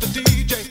the DJ.